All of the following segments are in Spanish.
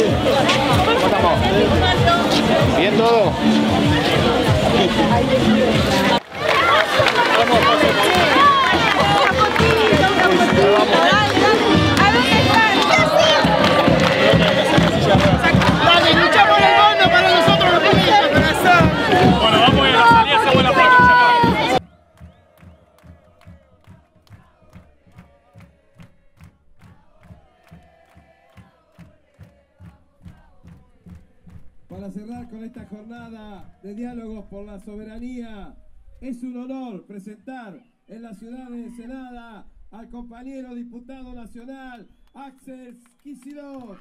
¿Cómo estamos? ¿Bien todo? Para cerrar con esta jornada de diálogos por la soberanía, es un honor presentar en la ciudad de Ensenada al compañero diputado nacional Axel Kicillof.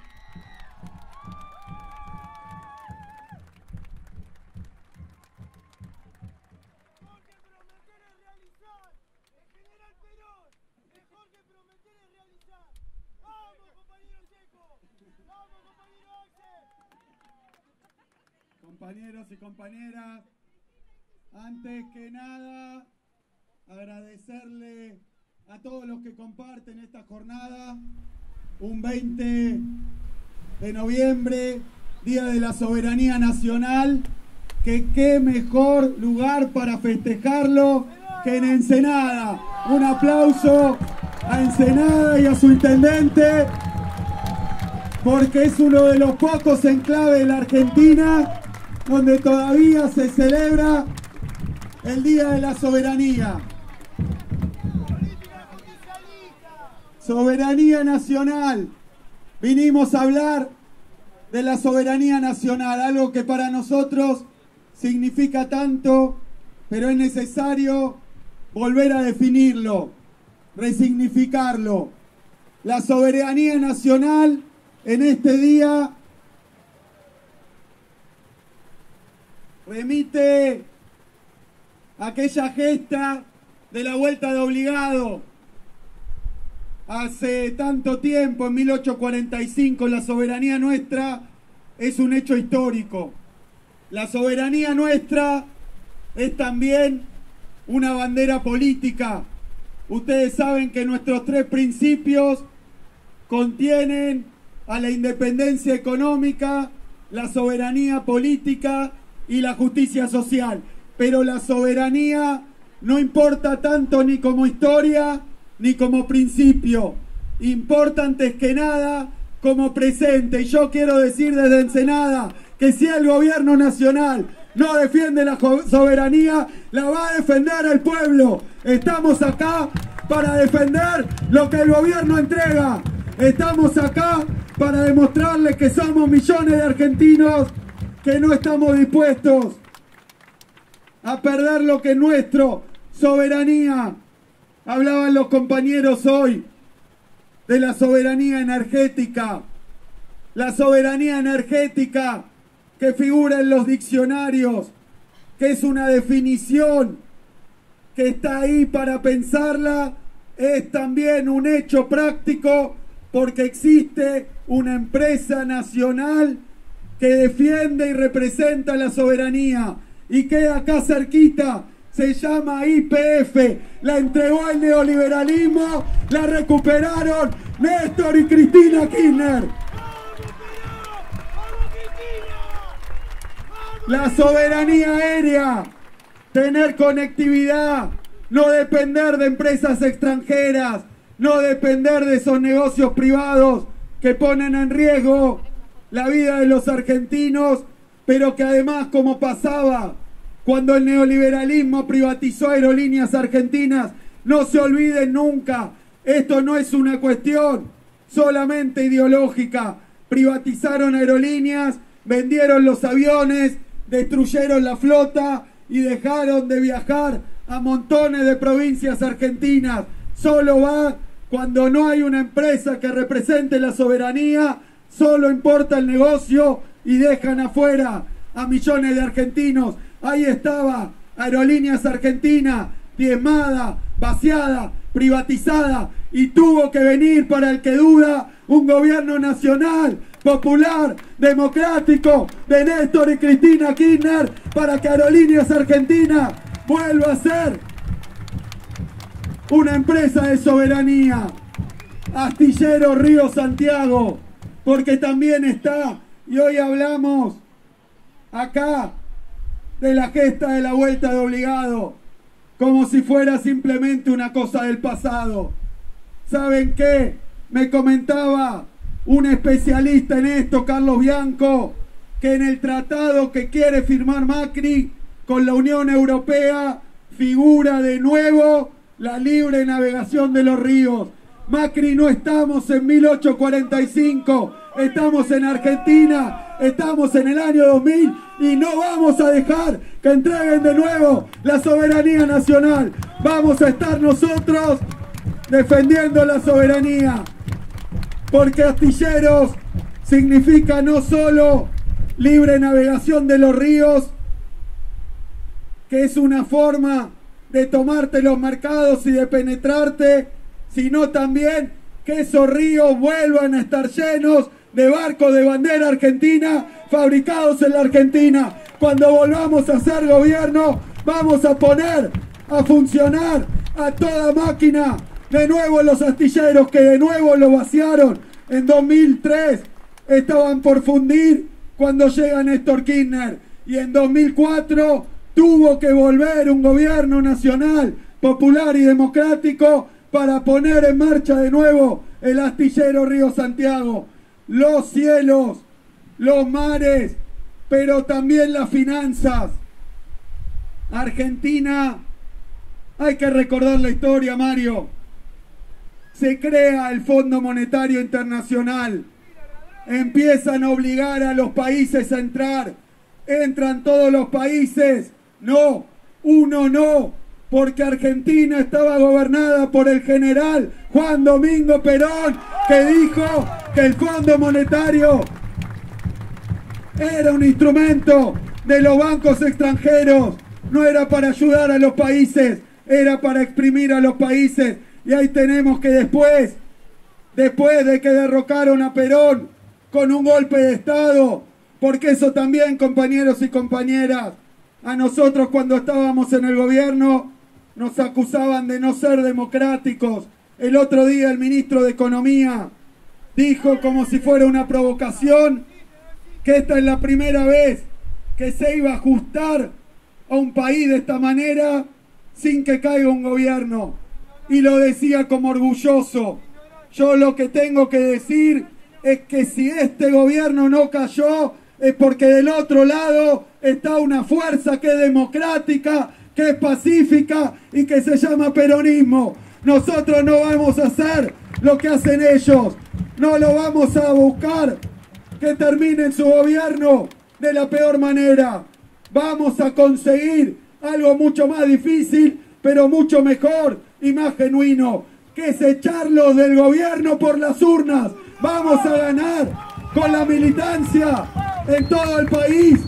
Mejor que prometer es realizar. El general Perón. Mejor que prometer es realizar. Vamos, compañero Checo. Vamos, compañero Axel. Compañeros y compañeras, antes que nada, agradecerle a todos los que comparten esta jornada, un 20 de noviembre, Día de la Soberanía Nacional, que qué mejor lugar para festejarlo que en Ensenada. Un aplauso a Ensenada y a su intendente, porque es uno de los pocos enclaves de la Argentina donde todavía se celebra el Día de la Soberanía. Soberanía nacional. Vinimos a hablar de la soberanía nacional, algo que para nosotros significa tanto, pero es necesario volver a definirlo, resignificarlo. La soberanía nacional en este día remite aquella gesta de la vuelta de obligado. Hace tanto tiempo, en 1845, la soberanía nuestra es un hecho histórico. La soberanía nuestra es también una bandera política. Ustedes saben que nuestros tres principios contienen a la independencia económica, la soberanía política y la justicia social. Pero la soberanía no importa tanto ni como historia ni como principio. Importa antes que nada como presente. Y yo quiero decir desde Ensenada que si el gobierno nacional no defiende la soberanía, la va a defender el pueblo. Estamos acá para defender lo que el gobierno entrega. Estamos acá para demostrarles que somos millones de argentinos que no estamos dispuestos a perder lo que es nuestro, soberanía. Hablaban los compañeros hoy de la soberanía energética. La soberanía energética que figura en los diccionarios, que es una definición que está ahí para pensarla, es también un hecho práctico porque existe una empresa nacional que defiende y representa la soberanía y queda acá cerquita. Se llama IPF, la entregó el neoliberalismo, la recuperaron Néstor y Cristina Kirchner. La soberanía aérea, tener conectividad, no depender de empresas extranjeras, no depender de esos negocios privados que ponen en riesgo la vida de los argentinos, pero que además, como pasaba cuando el neoliberalismo privatizó aerolíneas argentinas, no se olviden nunca, esto no es una cuestión solamente ideológica. Privatizaron aerolíneas, vendieron los aviones, destruyeron la flota y dejaron de viajar a montones de provincias argentinas. Solo va cuando no hay una empresa que represente la soberanía, solo importa el negocio y dejan afuera a millones de argentinos. Ahí estaba Aerolíneas Argentina, diezmada, vaciada, privatizada y tuvo que venir para el que duda un gobierno nacional, popular, democrático de Néstor y Cristina Kirchner para que Aerolíneas Argentina vuelva a ser una empresa de soberanía. Astillero Río Santiago, porque también está, y hoy hablamos acá de la gesta de la vuelta de obligado, como si fuera simplemente una cosa del pasado. ¿Saben qué? Me comentaba un especialista en esto, Carlos Bianco, que en el tratado que quiere firmar Macri con la Unión Europea figura de nuevo la libre navegación de los ríos. Macri no estamos en 1845, estamos en Argentina, estamos en el año 2000 y no vamos a dejar que entreguen de nuevo la soberanía nacional. Vamos a estar nosotros defendiendo la soberanía. Porque astilleros significa no solo libre navegación de los ríos, que es una forma de tomarte los mercados y de penetrarte, sino también que esos ríos vuelvan a estar llenos de barcos de bandera argentina fabricados en la Argentina. Cuando volvamos a ser gobierno, vamos a poner a funcionar a toda máquina de nuevo los astilleros que de nuevo lo vaciaron en 2003 estaban por fundir cuando llega Néstor Kirchner y en 2004 tuvo que volver un gobierno nacional, popular y democrático para poner en marcha de nuevo el astillero Río Santiago. Los cielos, los mares, pero también las finanzas. Argentina, hay que recordar la historia, Mario se crea el Fondo Monetario Internacional. Empiezan a obligar a los países a entrar. Entran todos los países. No, uno no, porque Argentina estaba gobernada por el general Juan Domingo Perón, que dijo que el Fondo Monetario era un instrumento de los bancos extranjeros, no era para ayudar a los países, era para exprimir a los países. Y ahí tenemos que después, después de que derrocaron a Perón con un golpe de Estado, porque eso también, compañeros y compañeras, a nosotros cuando estábamos en el gobierno nos acusaban de no ser democráticos. El otro día el ministro de Economía dijo como si fuera una provocación que esta es la primera vez que se iba a ajustar a un país de esta manera sin que caiga un gobierno y lo decía como orgulloso. Yo lo que tengo que decir es que si este gobierno no cayó es porque del otro lado está una fuerza que es democrática, que es pacífica y que se llama peronismo. Nosotros no vamos a hacer lo que hacen ellos, no lo vamos a buscar que terminen su gobierno de la peor manera. Vamos a conseguir algo mucho más difícil, pero mucho mejor, y más genuino, que es echarlos del gobierno por las urnas. Vamos a ganar con la militancia en todo el país,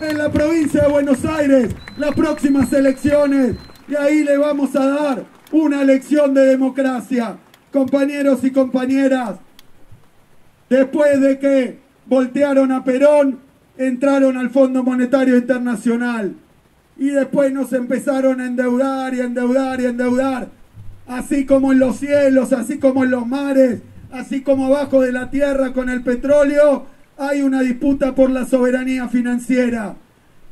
en la provincia de Buenos Aires, las próximas elecciones. Y ahí le vamos a dar una elección de democracia. Compañeros y compañeras, después de que voltearon a Perón, entraron al Fondo Monetario Internacional y después nos empezaron a endeudar y endeudar y endeudar así como en los cielos, así como en los mares, así como abajo de la tierra con el petróleo, hay una disputa por la soberanía financiera.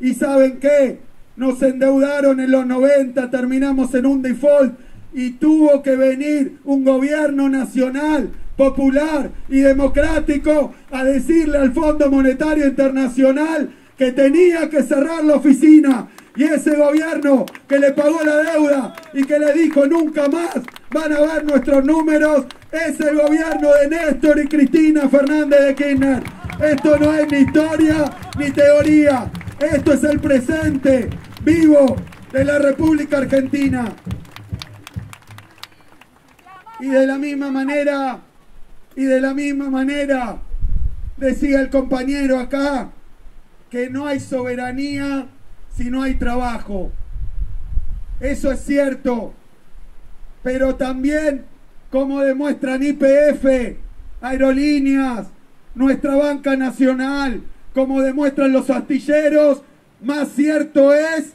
¿Y saben qué? Nos endeudaron en los 90, terminamos en un default y tuvo que venir un gobierno nacional, popular y democrático a decirle al Fondo Monetario Internacional que tenía que cerrar la oficina y ese gobierno que le pagó la deuda y que le dijo nunca más van a ver nuestros números, es el gobierno de Néstor y Cristina Fernández de Kirchner. Esto no es ni historia ni teoría, esto es el presente vivo de la República Argentina. Y de la misma manera, y de la misma manera, decía el compañero acá, que no hay soberanía si no hay trabajo. Eso es cierto. Pero también, como demuestran IPF, aerolíneas, nuestra banca nacional, como demuestran los astilleros, más cierto es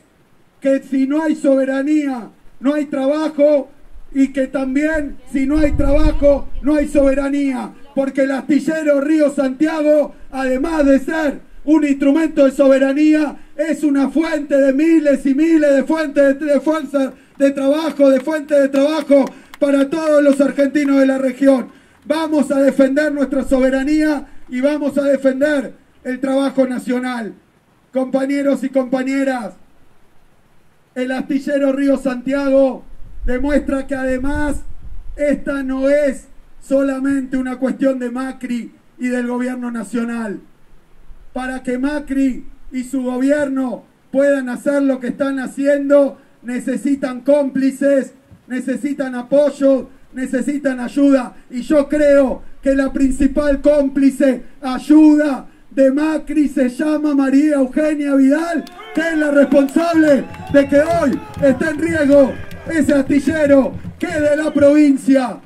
que si no hay soberanía, no hay trabajo y que también si no hay trabajo, no hay soberanía. porque el astillero Río Santiago, además de ser un instrumento de soberanía, es una fuente de miles y miles de fuentes de, fuerzas de trabajo, de fuentes de trabajo para todos los argentinos de la región. Vamos a defender nuestra soberanía y vamos a defender el trabajo nacional. Compañeros y compañeras, el astillero Río Santiago demuestra que además esta no es solamente una cuestión de Macri y del gobierno nacional. Para que Macri y su gobierno puedan hacer lo que están haciendo, necesitan cómplices, necesitan apoyo, necesitan ayuda. Y yo creo que la principal cómplice, ayuda de Macri se llama María Eugenia Vidal, que es la responsable de que hoy esté en riesgo ese astillero que es de la provincia.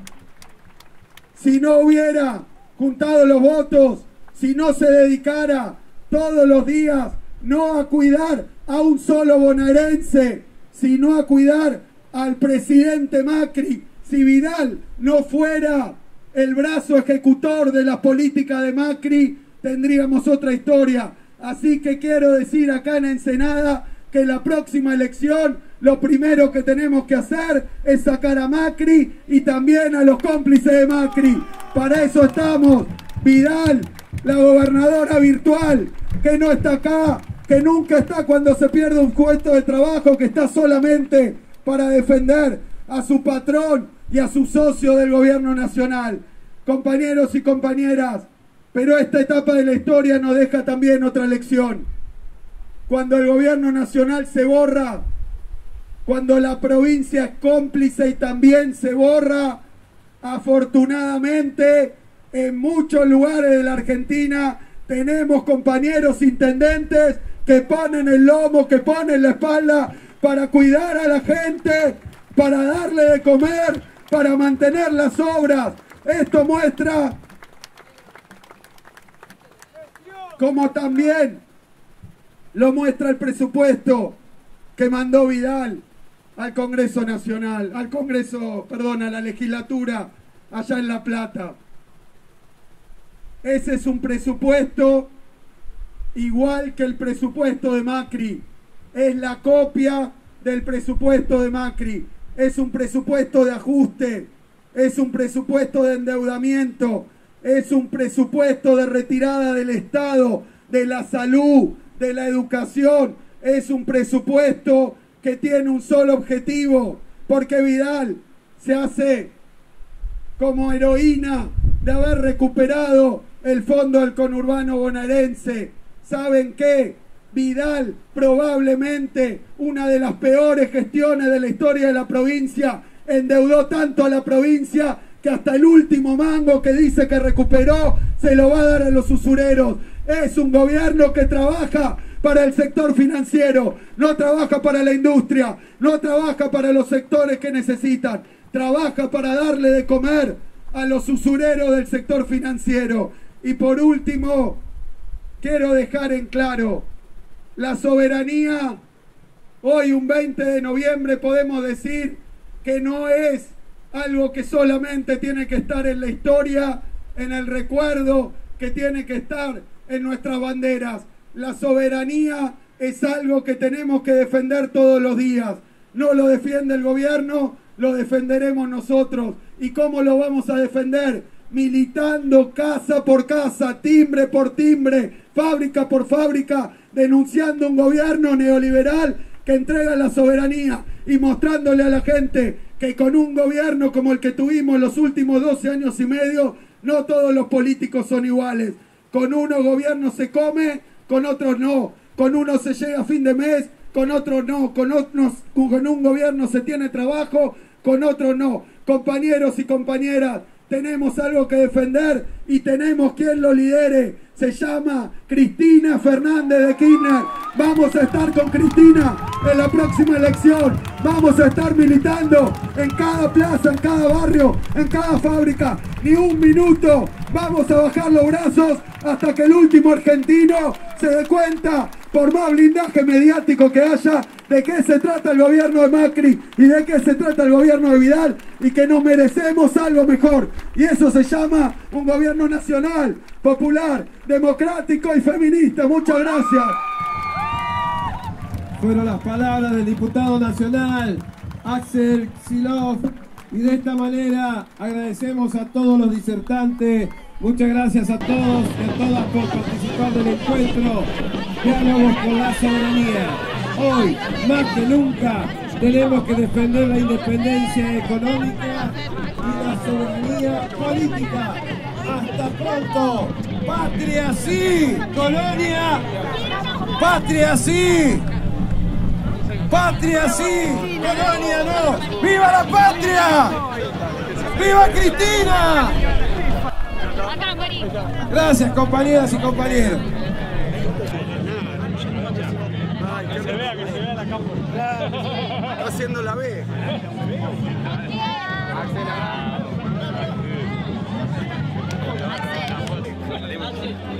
Si no hubiera juntado los votos, si no se dedicara todos los días no a cuidar a un solo bonaerense, sino a cuidar al presidente Macri, si Vidal no fuera el brazo ejecutor de la política de Macri, tendríamos otra historia. Así que quiero decir acá en Ensenada que la próxima elección lo primero que tenemos que hacer es sacar a Macri y también a los cómplices de Macri. Para eso estamos. Vidal, la gobernadora virtual, que no está acá, que nunca está cuando se pierde un puesto de trabajo, que está solamente para defender a su patrón y a su socio del gobierno nacional. Compañeros y compañeras, pero esta etapa de la historia nos deja también otra lección. Cuando el gobierno nacional se borra, cuando la provincia es cómplice y también se borra, afortunadamente en muchos lugares de la Argentina tenemos compañeros intendentes que ponen el lomo, que ponen la espalda para cuidar a la gente, para darle de comer, para mantener las obras. Esto muestra como también lo muestra el presupuesto que mandó Vidal al Congreso Nacional, al Congreso, perdón, a la legislatura allá en La Plata. Ese es un presupuesto igual que el presupuesto de Macri. Es la copia del presupuesto de Macri. Es un presupuesto de ajuste. Es un presupuesto de endeudamiento. Es un presupuesto de retirada del Estado, de la salud, de la educación. Es un presupuesto que tiene un solo objetivo. Porque Vidal se hace como heroína de haber recuperado el fondo del conurbano bonaerense. ¿Saben qué? Vidal, probablemente una de las peores gestiones de la historia de la provincia, endeudó tanto a la provincia que hasta el último mango que dice que recuperó se lo va a dar a los usureros. Es un gobierno que trabaja para el sector financiero, no trabaja para la industria, no trabaja para los sectores que necesitan, trabaja para darle de comer a los usureros del sector financiero. Y por último, quiero dejar en claro, la soberanía, hoy un 20 de noviembre podemos decir que no es algo que solamente tiene que estar en la historia, en el recuerdo, que tiene que estar en nuestras banderas. La soberanía es algo que tenemos que defender todos los días. No lo defiende el gobierno, lo defenderemos nosotros. ¿Y cómo lo vamos a defender? militando casa por casa, timbre por timbre, fábrica por fábrica, denunciando un gobierno neoliberal que entrega la soberanía y mostrándole a la gente que con un gobierno como el que tuvimos los últimos 12 años y medio, no todos los políticos son iguales. Con unos gobiernos se come, con otros no. Con unos se llega a fin de mes, con otros no. Con, un gobierno se tiene trabajo, con otros no. Compañeros y compañeras, tenemos algo que defender y tenemos quien lo lidere. Se llama Cristina Fernández de Kirchner. Vamos a estar con Cristina en la próxima elección. Vamos a estar militando en cada plaza, en cada barrio, en cada fábrica. Ni un minuto. Vamos a bajar los brazos hasta que el último argentino se dé cuenta por más blindaje mediático que haya, de qué se trata el gobierno de Macri y de qué se trata el gobierno de Vidal y que nos merecemos algo mejor. Y eso se llama un gobierno nacional, popular, democrático y feminista. Muchas gracias. Fueron las palabras del diputado nacional Axel Silov. Y de esta manera agradecemos a todos los disertantes. Muchas gracias a todos y a todas por participar del encuentro. Diálogos con la soberanía. Hoy, más que nunca, tenemos que defender la independencia económica y la soberanía política. Hasta pronto. Patria sí, colonia. Patria sí. Patria sí, colonia no. ¡Viva la patria! ¡Viva Cristina! Gracias compañeras y compañeros. Que se vea, que se vea la cámara. haciendo la B. Axel.